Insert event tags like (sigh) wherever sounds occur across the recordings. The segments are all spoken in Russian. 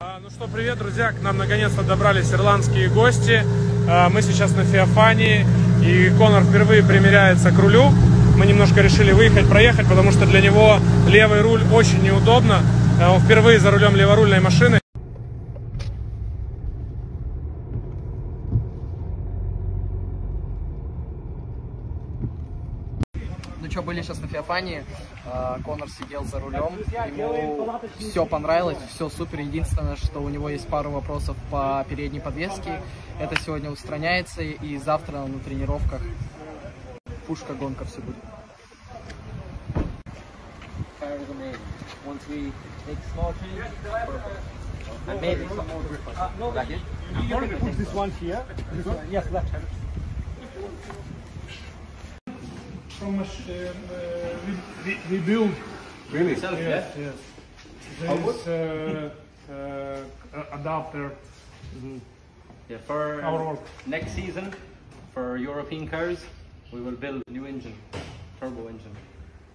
А, Ну что, привет, друзья! К нам наконец-то добрались ирландские гости. А, Мы сейчас на Феофании, и Конор впервые примеряется к рулю. Мы немножко решили выехать, проехать, потому что для него левый руль очень неудобно. А, Он впервые за рулем леворульной машины. Ну что, были сейчас на Феофании, э, Конор сидел за рулем, ему все понравилось, все супер, единственное, что у него есть пару вопросов по передней подвеске, это сегодня устраняется, и завтра на тренировках пушка гонка все будет. cars are made. Once we make small changes, perfect. And maybe some more grip on it. so much eh, eh, re rebuild. Really? Yes, yeah? yes. There is eh, adapter. Mm. Yeah, for um, next season, for European cars, we will build new engine, turbo engine.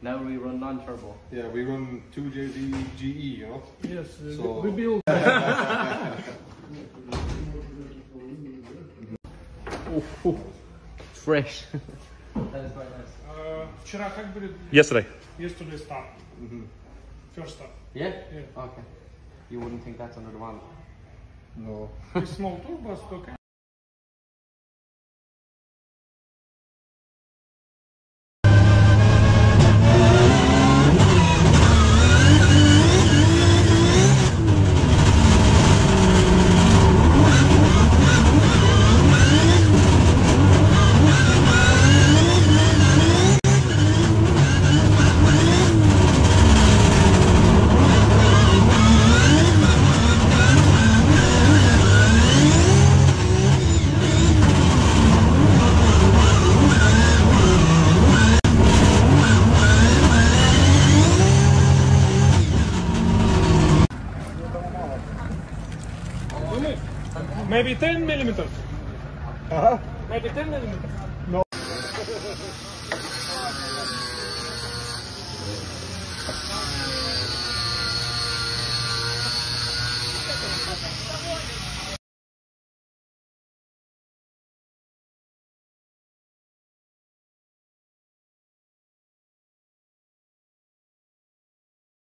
Now we run non-turbo. Yeah, we run 2JD GE, you know? Yes, uh, so... we build. (laughs) oh, oh, fresh. (laughs) Uh, вчера как были? Yesterday. Yesterday start. First start. Yeah? Yeah. Okay. You wouldn't think that's under the one. No. With small turbos, okay. Maybe 10 millimeters. Maybe 10 millimeters.